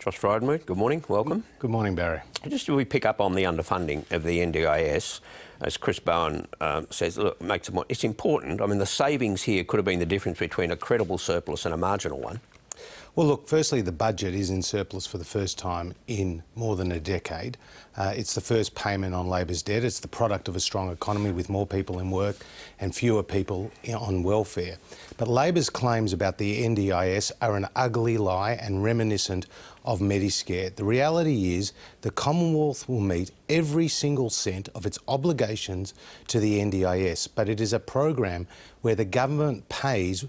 Josh Frydenberg, good morning, welcome. Good morning, Barrie. Just if we pick up on the underfunding of the NDIS, as Chris Bowen um, says, look, makes it more, it's important. I mean, the savings here could have been the difference between a credible surplus and a marginal one. Well, look, firstly, the budget is in surplus for the first time in more than a decade. Uh, it's the first payment on Labor's debt. It's the product of a strong economy with more people in work and fewer people on welfare. But Labor's claims about the NDIS are an ugly lie and reminiscent of Mediscare. The reality is the Commonwealth will meet every single cent of its obligations to the NDIS, but it is a program where the government pays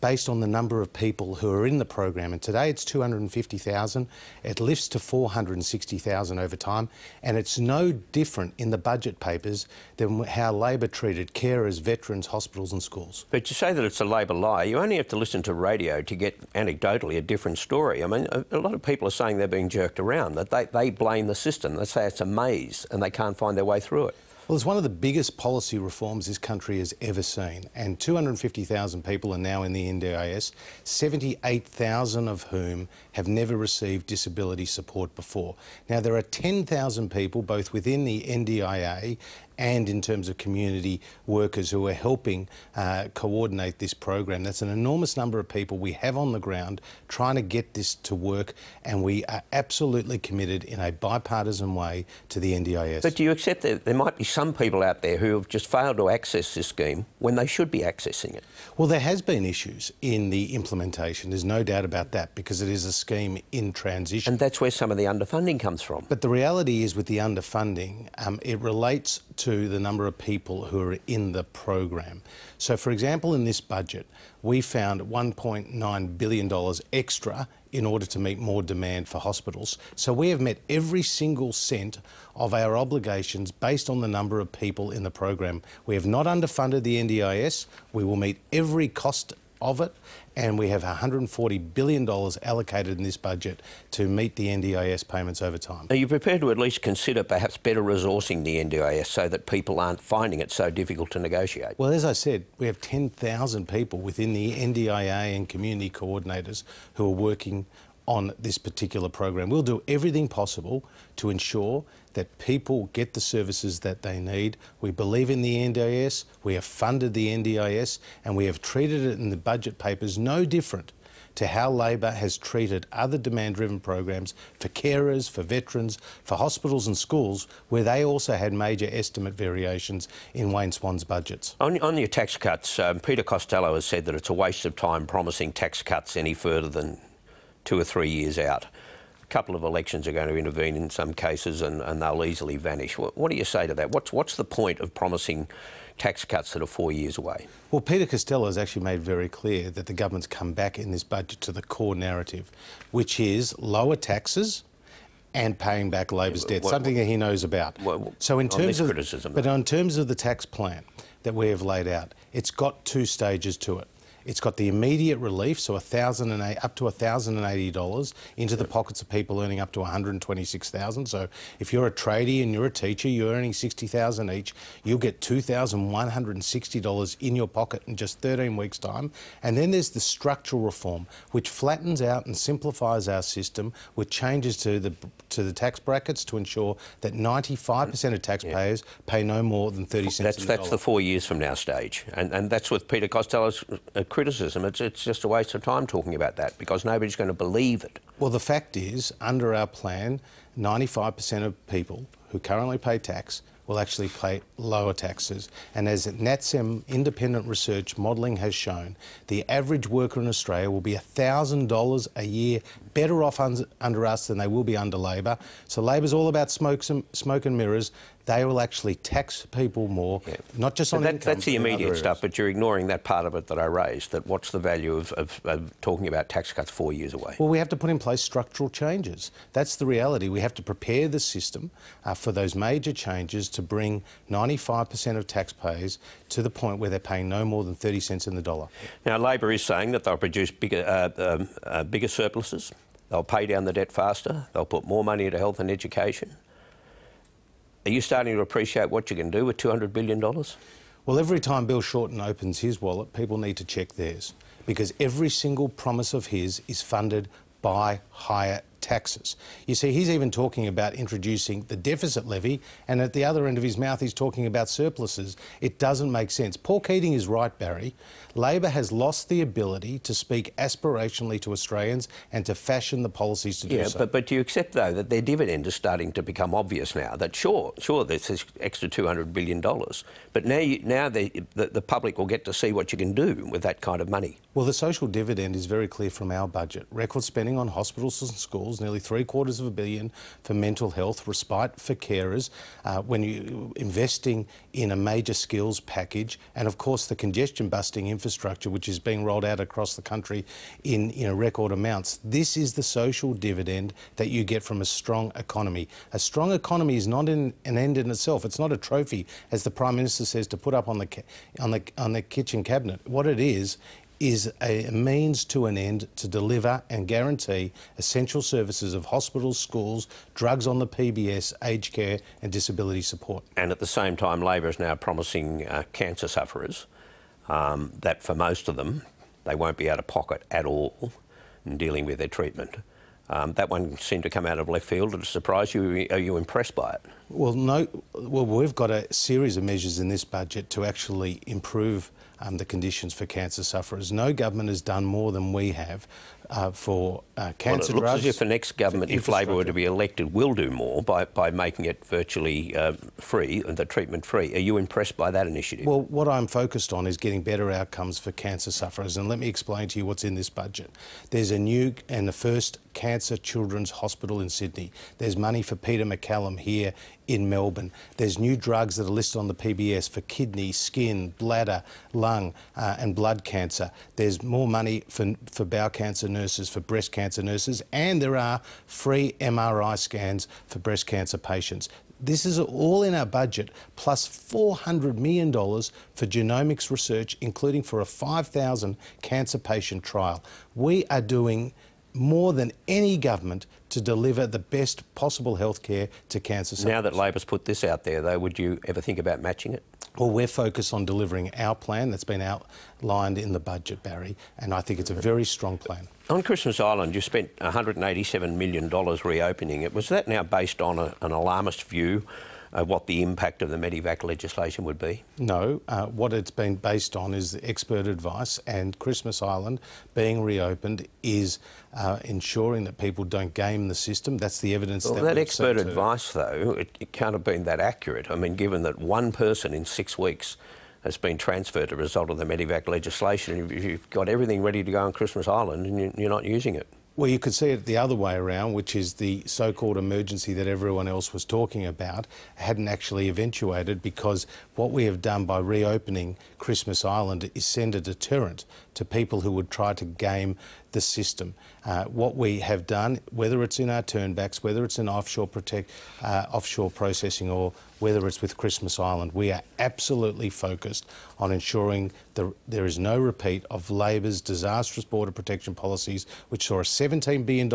based on the number of people who are in the program. And today it's 250,000. It lifts to 460,000 over time. And it's no different in the budget papers than how Labor treated carers, veterans, hospitals and schools. But to say that it's a Labor lie, you only have to listen to radio to get anecdotally a different story. I mean, a, lot of people are saying they're being jerked around, that they, they blame the system. They say it's a maze and they can't find their way through it. Well, it's one of the biggest policy reforms this country has ever seen, and 250,000 people are now in the NDIS, 78,000 of whom have never received disability support before. Now, there are 10,000 people, both within the NDIA and in terms of community workers who are helping uh, coordinate this program. That's an enormous number of people we have on the ground trying to get this to work, and we are absolutely committed in a bipartisan way to the NDIS. But do you accept that there might be some people out there who have just failed to access this scheme when they should be accessing it? Well, there has been issues in the implementation. There's no doubt about that because it is a scheme in transition. And that's where some of the underfunding comes from. But the reality is with the underfunding, um, it relates to the number of people who are in the program. So, for example, in this budget, we found $1.9 billion extra in order to meet more demand for hospitals. So we have met every single cent of our obligations based on the number of people in the program. We have not underfunded the NDIS. We will meet every cost of it, and we have $140 billion allocated in this budget to meet the NDIS payments over time. Are you prepared to at least consider perhaps better resourcing the NDIS so that people aren't finding it so difficult to negotiate? Well, as I said, we have 10,000 people within the NDIA and community coordinators who are working on this particular program. We'll do everything possible to ensure that people get the services that they need. We believe in the NDIS, we have funded the NDIS, and we have treated it in the budget papers no different to how Labor has treated other demand driven programs for carers, for veterans, for hospitals and schools, where they also had major estimate variations in Wayne Swan's budgets. On, on your tax cuts, um, Peter Costello has said that it's a waste of time promising tax cuts any further than two or three years out. A couple of elections are going to intervene in some cases and, and they'll easily vanish. What, what, do you say to that? What's, what's the point of promising tax cuts that are four years away? Well, Peter Costello has actually made very clear that the government's come back in this budget to the core narrative, which is lower taxes and paying back Labor's debt, what, something that he knows about. What, so in terms of criticism, but in terms of the tax plan that we have laid out, it's got two stages to it. It's got the immediate relief, so $1, up to $1,080 into the pockets of people earning up to $126,000. So if you're a tradie and you're a teacher, you're earning 60,000 each, you'll get $2,160 in your pocket in just 13 weeks' time. And then there's the structural reform, which flattens out and simplifies our system with changes to the to the tax brackets to ensure that 95% of taxpayers yeah. pay no more than 30 cents That's, the that's the four years from now stage. And, and that's with Peter Costello's uh, criticism. It's, it's just a waste of time talking about that because nobody's going to believe it. Well, the fact is, under our plan, 95% of people who currently pay tax will actually pay lower taxes. And as NatSem independent research modelling has shown, the average worker in Australia will be $1,000 a year better off un under us than they will be under Labor. So Labor's all about smoke, smoke and mirrors they will actually tax people more, yeah. not just on that, income. That's the immediate stuff, but you're ignoring that part of it that I raised. That what's the value of, of, of, talking about tax cuts four years away? Well, we have to put in place structural changes. That's the reality. We have to prepare the system uh, for those major changes to bring 95% of taxpayers to the point where they're paying no more than 30 cents in the dollar. Now, Labor is saying that they'll produce bigger, uh, um, uh, bigger surpluses. They'll pay down the debt faster. They'll put more money into health and education. Are you starting to appreciate what you can do with $200 billion? Well, every time Bill Shorten opens his wallet, people need to check theirs because every single promise of his is funded by higher taxes. You see, he's even talking about introducing the deficit levy, and at the other end of his mouth, he's talking about surpluses. It doesn't make sense. Paul Keating is right, Barrie. Labor has lost the ability to speak aspirationally to Australians and to fashion the policies to do yeah, so. but, but do you accept, though, that their dividend is starting to become obvious now? That sure, sure, this is extra $200 billion, but now, you, now the, the public will get to see what you can do with that kind of money. Well, the social dividend is very clear from our budget. Record spending on hospitals and schools, nearly three quarters of a billion for mental health, respite for carers, uh, when you investing in a major skills package, and of course the congestion busting infrastructure, which is being rolled out across the country in know, record amounts. This is the social dividend that you get from a strong economy. A strong economy is not in, an end in itself. It's not a trophy, as the Prime Minister says, to put up on the, on the, on the kitchen cabinet. What it is, is a means to an end to deliver and guarantee essential services of hospitals, schools, drugs on the PBS, aged care and disability support. And at the same time, Labor is now promising uh, cancer sufferers um, that for most of them, they won't be out of pocket at all in dealing with their treatment. Um, that one seemed to come out of left field. Did it surprise you? Are you impressed by it? Well, no. Well, we've got a series of measures in this budget to actually improve um, the conditions for cancer sufferers. No government has done more than we have uh, for uh, cancer well, it looks as if the next government, if Labor were to be elected, will do more by, by making it virtually uh, free and the treatment free. Are you impressed by that initiative? Well, what I'm focused on is getting better outcomes for cancer sufferers. And let me explain to you what's in this budget. There's a new and the first Cancer Children's Hospital in Sydney. There's money for Peter MacCallum here in Melbourne. There's new drugs that are listed on the PBS for kidney, skin, bladder, lung uh, and blood cancer. There's more money for, for bowel cancer nurses, for breast cancer nurses, and there are free MRI scans for breast cancer patients. This is all in our budget, plus $400 million for genomics research, including for a 5,000 cancer patient trial. We are doing more than any government to deliver the best possible health care to cancer. Now that Labor's put this out there, though, would you ever think about matching it? Well, we're focused on delivering our plan that's been outlined in the budget, Barrie, and I think it's a very strong plan. On Christmas Island, you spent $187 million reopening it. Was that now based on a, an alarmist view uh, what the impact of the Medevac legislation would be? No. Uh, what it's been based on is the expert advice, and Christmas Island being reopened is uh, ensuring that people don't game the system. That's the evidence well, that, that expert advice, though, it, it can't have been that accurate. I mean, given that one person in six weeks has been transferred as a result of the Medevac legislation, you've got everything ready to go on Christmas Island and you're not using it. Well, you could see it the other way around, which is the so called emergency that everyone else was talking about hadn't actually eventuated because what we have done by reopening Christmas Island is send a deterrent to people who would try to game the system. Uh, what we have done, whether it's in our turnbacks, whether it's in offshore protect, uh, offshore processing, or whether it's with Christmas Island, we are absolutely focused on ensuring the, there is no repeat of Labor's disastrous border protection policies, which saw a $17 billion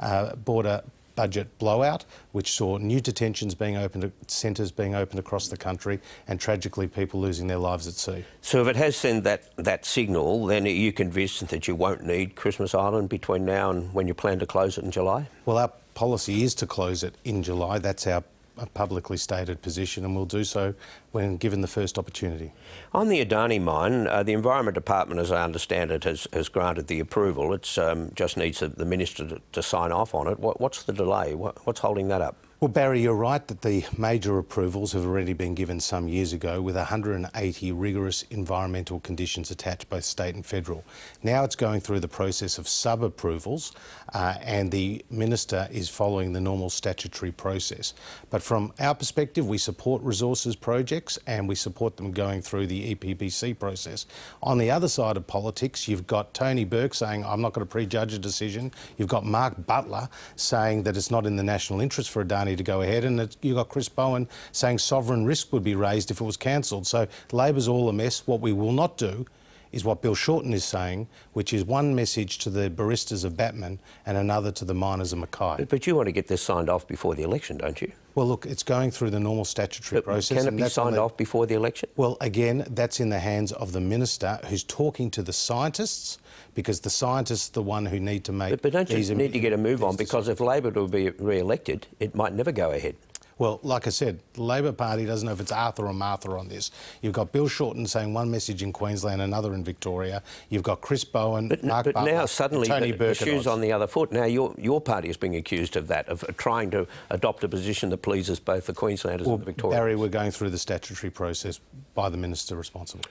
uh, border budget blowout, which saw new detentions being opened, centres being opened across the country, and tragically people losing their lives at sea. So, if it has sent that, that signal, then are you convinced that you won't need Christmas Island between now and when you plan to close it in July? Well, our policy is to close it in July. That's our a publicly stated position and we'll do so when given the first opportunity. On the Adani mine, uh, the Environment Department, as I understand it, has, has granted the approval. It um, just needs the, the Minister to, to, sign off on it. What, what's the delay? What, what's holding that up? Well, Barrie, you're right that the major approvals have already been given some years ago with 180 rigorous environmental conditions attached, both state and federal. Now it's going through the process of sub approvals, uh, and the Minister is following the normal statutory process. But from our perspective, we support resources projects and we support them going through the EPBC process. On the other side of politics, you've got Tony Burke saying, I'm not going to prejudge a decision. You've got Mark Butler saying that it's not in the national interest for a Adani to go ahead, and you got Chris Bowen saying sovereign risk would be raised if it was cancelled. So Labor's all a mess. What we will not do is what Bill Shorten is saying, which is one message to the baristas of Batman and another to the miners of Mackay. But, but you want to get this signed off before the election, don't you? Well, look, it's going through the normal statutory But process. can it be signed the- off before the election? Well, again, that's in the hands of the minister who's talking to the scientists because the scientists are the one who need to make But, but don't you these need to get a move on? Because if Labor were to be re-elected, it might never go ahead. Well, like I said, the Labor Party doesn't know if it's Arthur or Martha on this. You've got Bill Shorten saying one message in Queensland, another in Victoria. You've got Chris Bowen, But, Mark but Butler, now suddenly Tony the, the shoe's on the other foot. Now your, your party is being accused of that, of trying to adopt a position that pleases both the Queenslanders well, and the Victorians. Barrie, we're going through the statutory process by the minister responsible.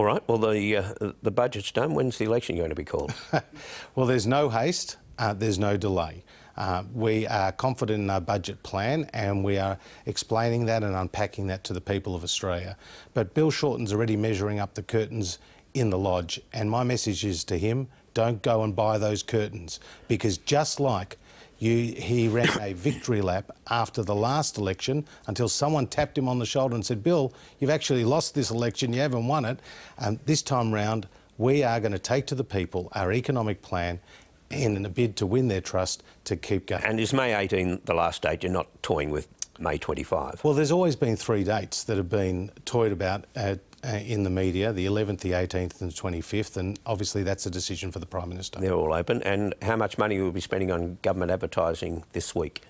All right, well, the, uh, the budget's done. When's the election going to be called? well, there's no haste, uh, there's no delay. Uh, we are confident in our budget plan and we are explaining that and unpacking that to the people of Australia. But Bill Shorten's already measuring up the curtains in the lodge, and my message is to him don't go and buy those curtains because just like you, he ran a victory lap after the last election until someone tapped him on the shoulder and said, Bill, you've actually lost this election, you haven't won it. And this time round, we are going to take to the people our economic plan in a bid to win their trust to keep going. and is May 18 the last date? You're not toying with May 25? Well, there's always been three dates that have been toyed about uh, Uh, in the media the 11th, the 18th, and the 25th, and obviously that's a decision for the Prime Minister. They're all open. And how much money will you be spending on government advertising this week?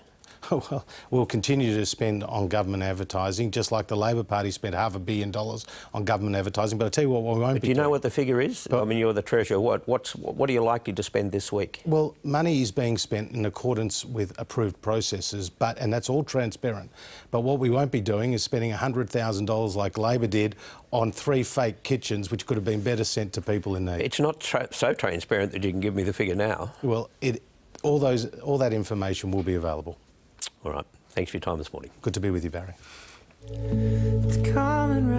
Oh, well, we'll continue to spend on government advertising, just like the Labor Party spent half a billion dollars on government advertising. But I tell you what, we won't But be do you know doing. what the figure is? I mean, you're the treasurer. What, what's, what are you likely to spend this week? Well, money is being spent in accordance with approved processes, but and that's all transparent. But what we won't be doing is spending $100,000 like Labor did on three fake kitchens, which could have been better sent to people in need. It's not tra- so transparent that you can give me the figure now. well, it, all those, all that information will be available. All right. Thanks for your time this morning. Good to be with you, Barrie. It's coming